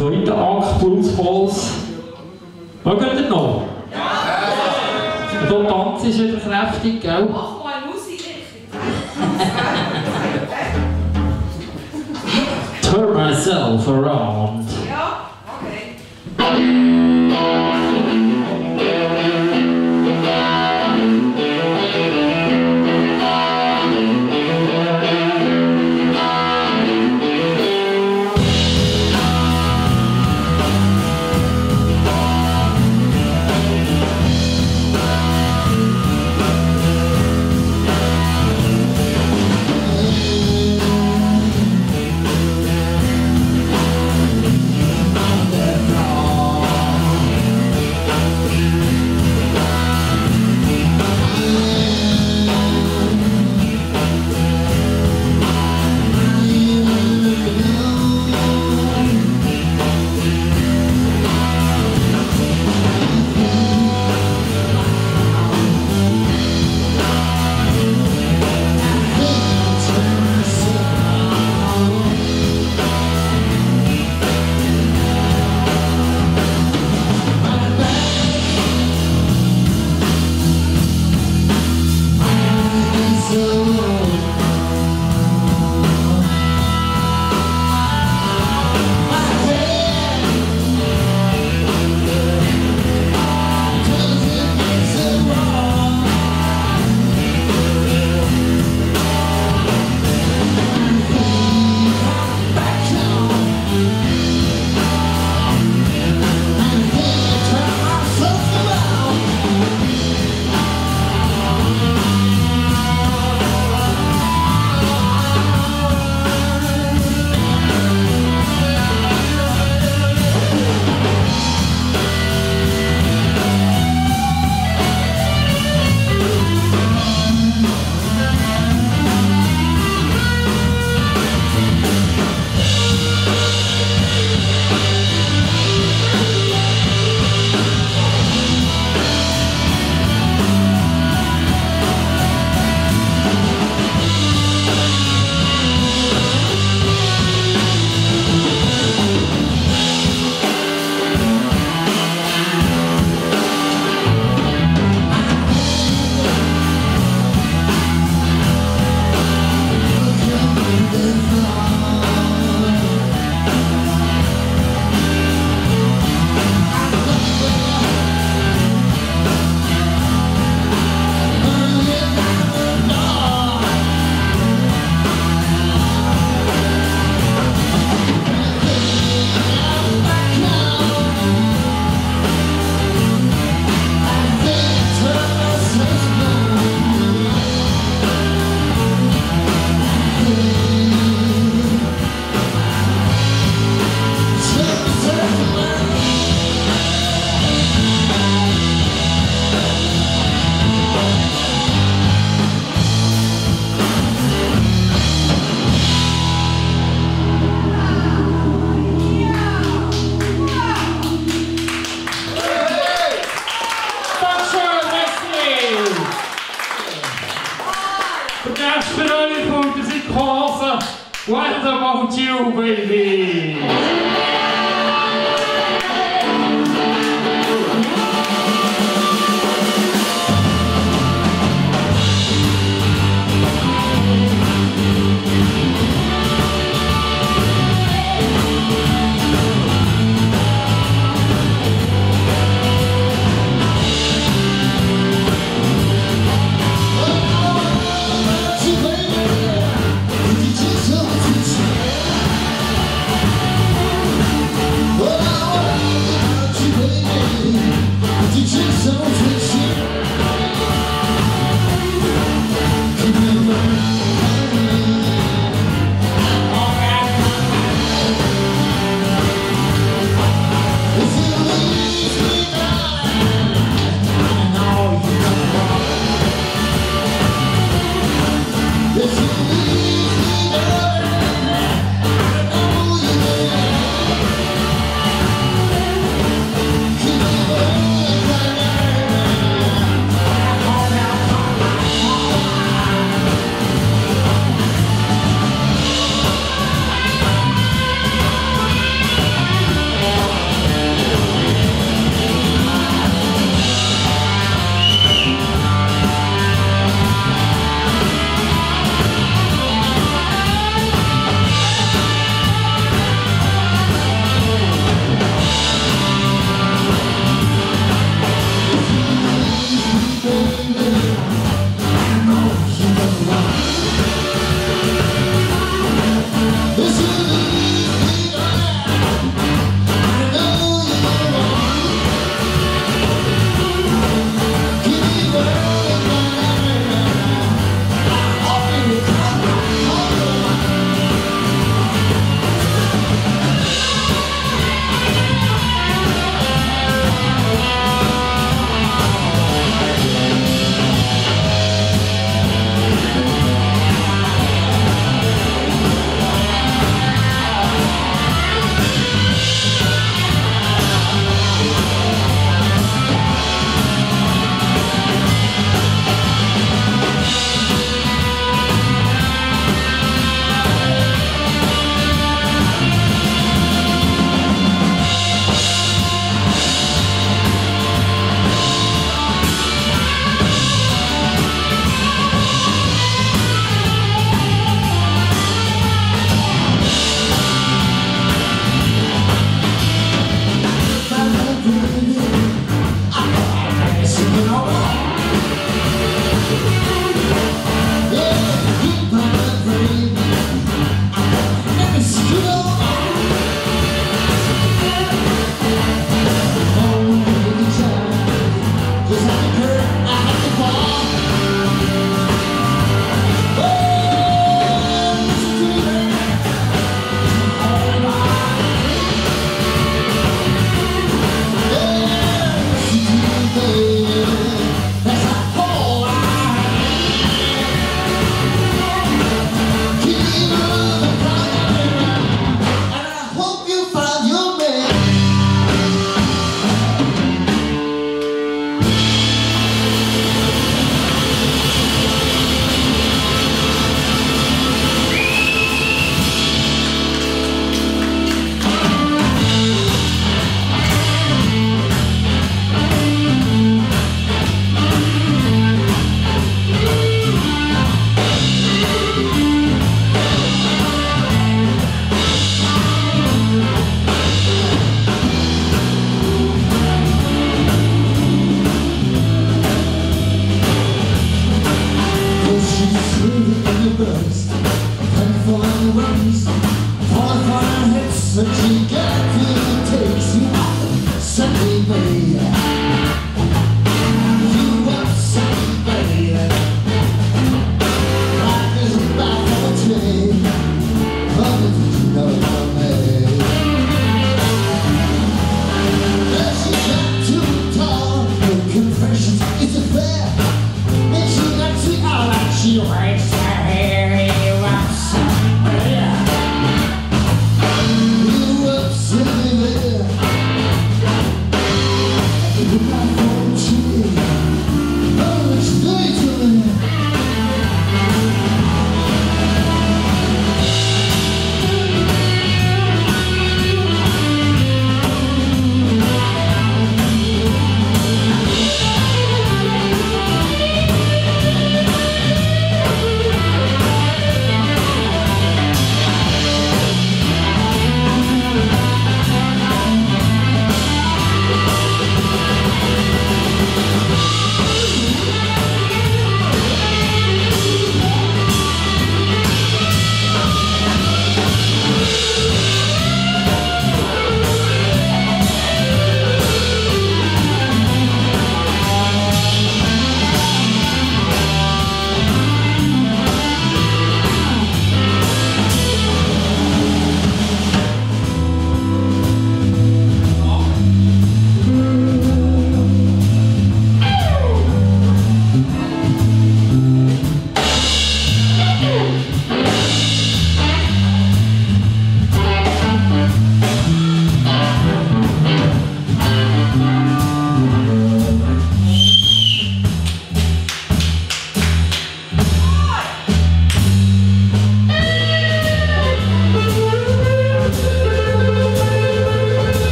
Zweiter Akt Blues Balls. Mögt ihr noch? Ja! Und da tanzt ist wieder kräftig, gell? Mach mal Musik Turn myself around. supernova.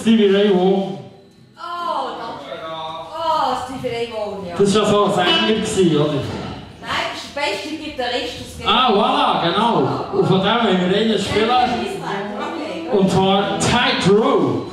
Stevie Ray Vaughan. Oh, danke. Oh, Stevie Ray Vaughan, ja. Das war ja so ein Sänger, gewesen, oder? Nein, das ist der beste Gitarrist, das geht. Ah, voilà, genau. Und von dem haben wir einen spielen. Okay, gut. Und zwar Tightrope. Oh,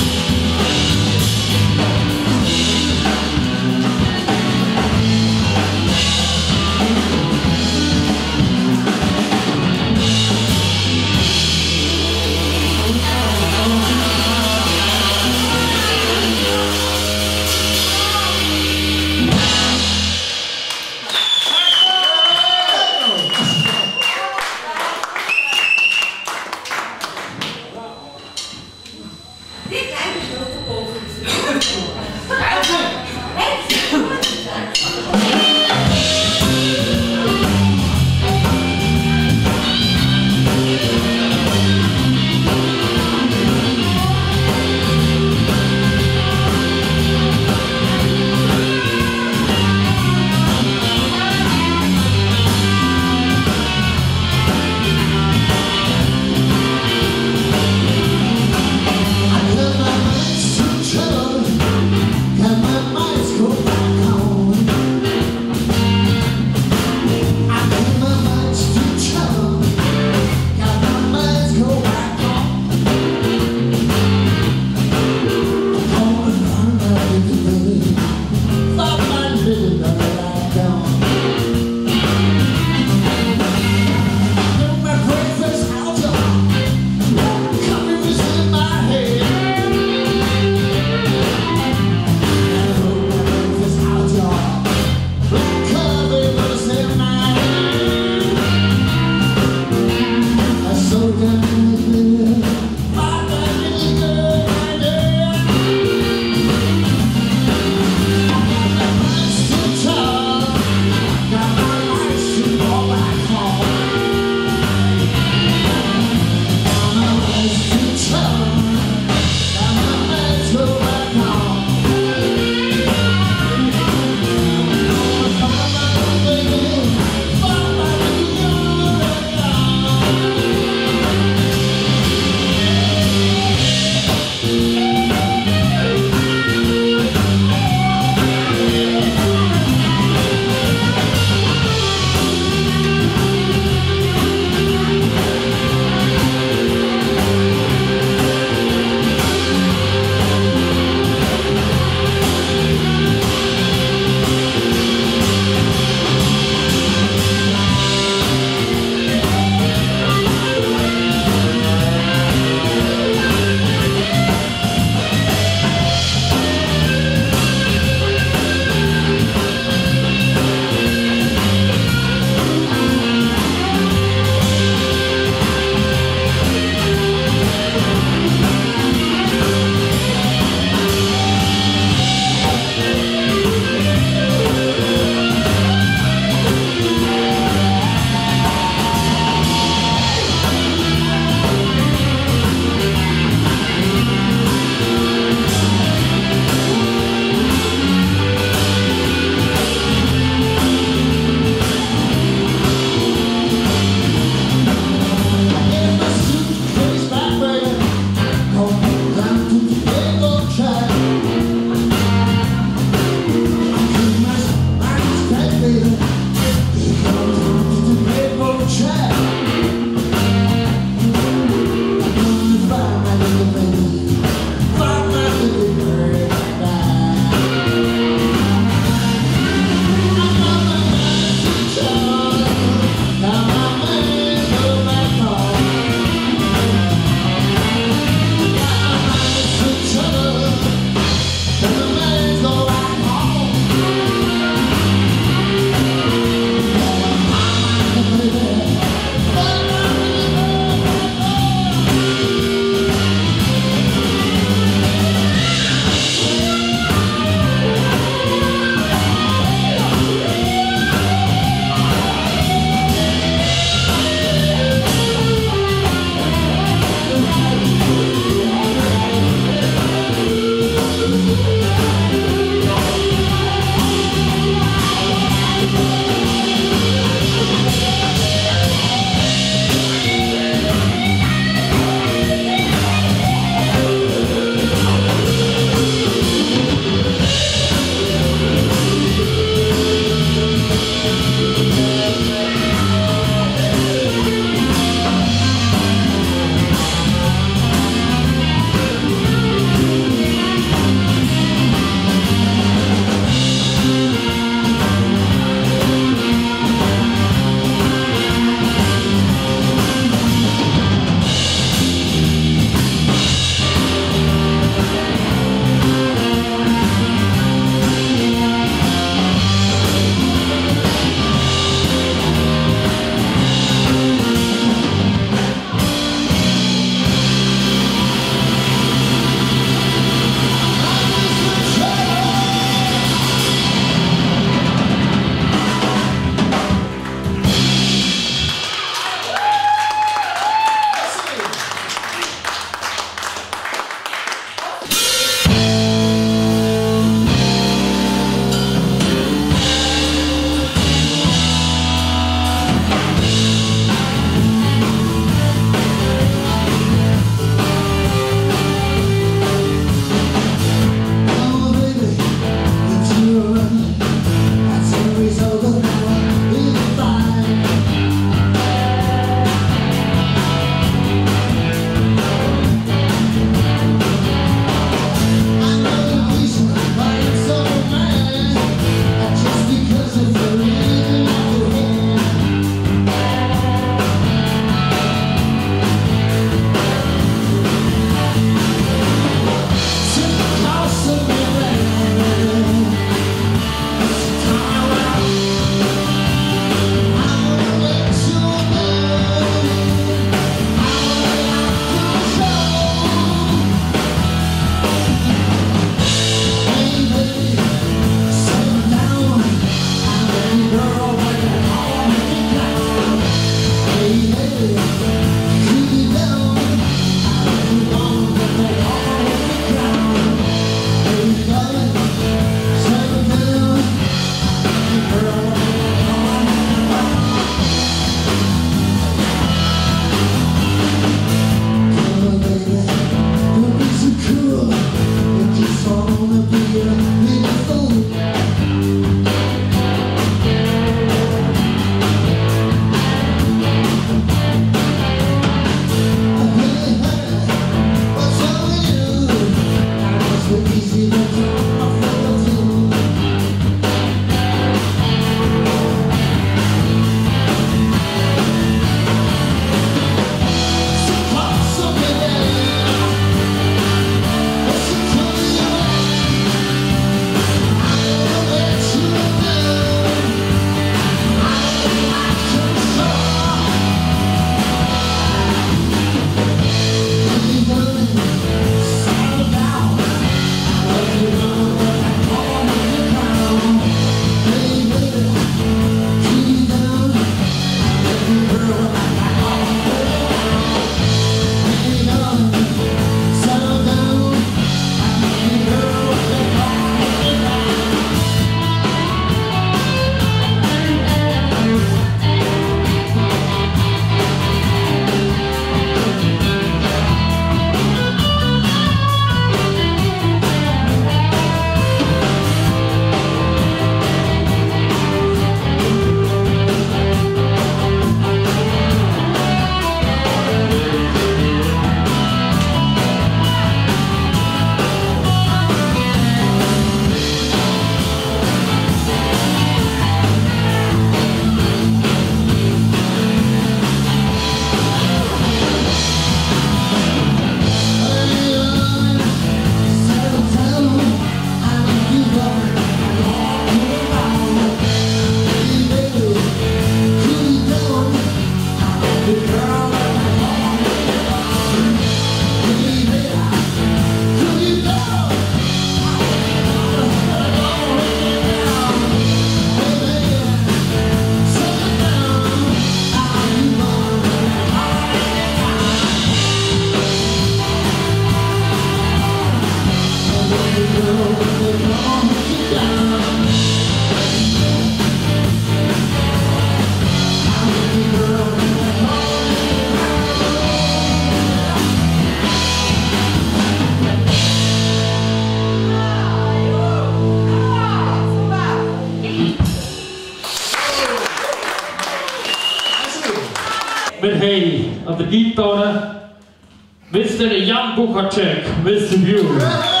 Jan Buchaczek with you.